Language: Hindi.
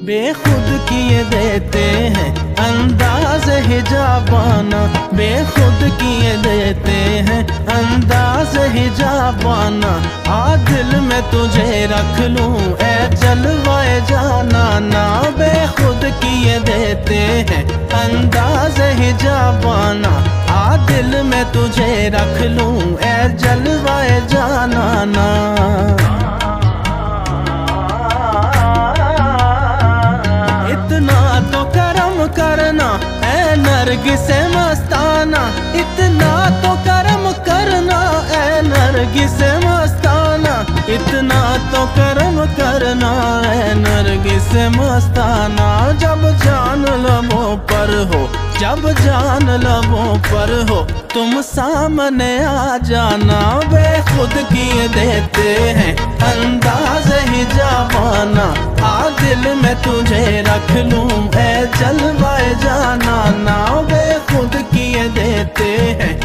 बेखुद किए देते हैं, अंदाज हिजाबाना बेखुद किए देते हैं, अंदाज हिजाबाना आ दिल में तुझे रख लूँ ए जलवाए जाना। ना बेखुद किए देते हैं, अंदाज हिजाबाना आ दिल में तुझे रख लूँ ए जलवाए करना ए नरग से मस्ताना। इतना तो कर्म करना ए नरग से मस्ताना। इतना तो कर्म करना ए नरग से मस्ताना। जब जान लबों पर हो, जब जान लबों पर हो, तुम सामने आ जाना। वे खुद किए देते हैं, अंदाज ही जावाना आ दिल में तुझे रख लूँ जलवाए जाना ना वे खुद किए देते हैं।